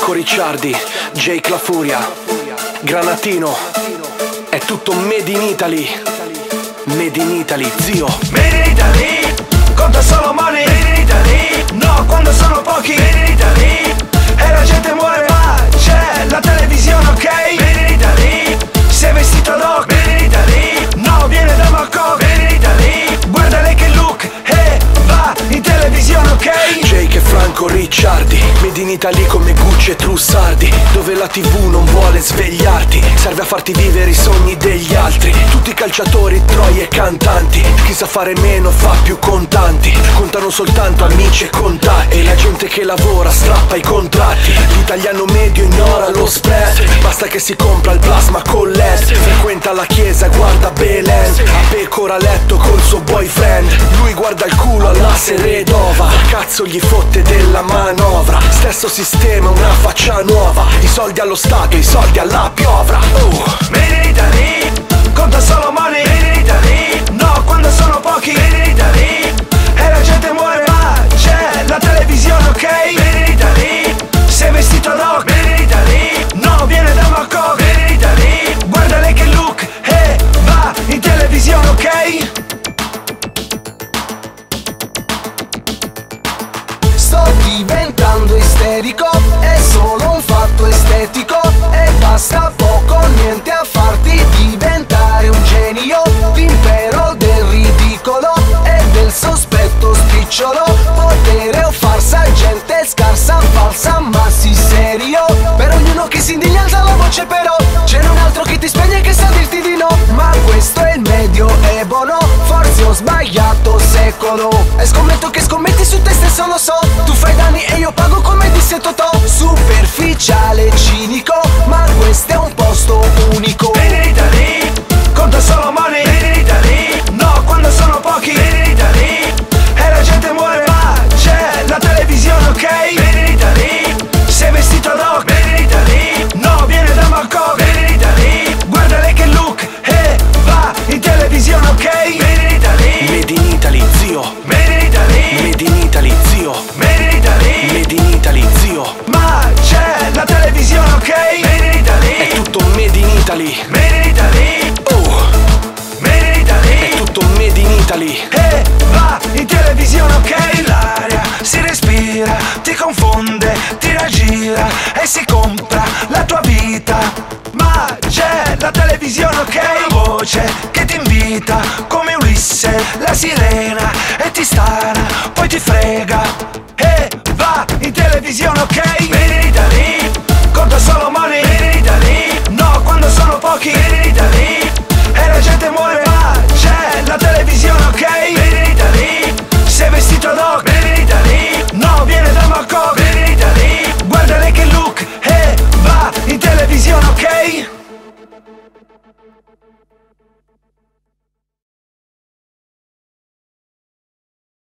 Franco Ricciardi, Jake La Furia, Granatino, è tutto made in Italy. Made in Italy, zio. Made in Italy, conta solo money. Made in Italy, no quando sono pochi. Made in Italy, Franco Ricciardi, made in Italy come Gucci e Trussardi, dove la tv non vuole svegliarti, serve a farti vivere i sogni degli altri. Tutti calciatori, troi e cantanti, chi sa fare meno fa più contanti, contano soltanto amici e contatti, e la gente che lavora strappa i contratti. L'italiano medio ignora lo basta che si compra il plasma con LED, frequenta la chiesa e guarda Belen, a pecora a letto col suo boyfriend, lui guarda il culo alla Seredova, cazzo gli fotte della manovra, stesso sistema, una faccia nuova, i soldi allo Stato, i soldi alla piovra. Oh. In Italy, conta solo money. Sto diventando isterico, è solo un fatto estetico E basta Ho sbagliato secolo E scommetto che scommetti su te stesso lo so Tu fai danni e io pago come disse Totò Superficiale, cinico Ma questo è un posto unico Made in Italy, conta solo money. Made in Italy, no quando sono pochi. Made in Italy, e la gente muore ma c'è la televisione, ok? Italy. made in Italy, Oh, made in Italy. è tutto made in Italy. e va in televisione, ok? L'aria si respira, ti confonde, ti raggira e si compra la tua vita. Ma c'è la televisione, ok? Una voce che ti invita come Ulisse, la sirena e ti stana, poi ti frega e va in televisione, ok?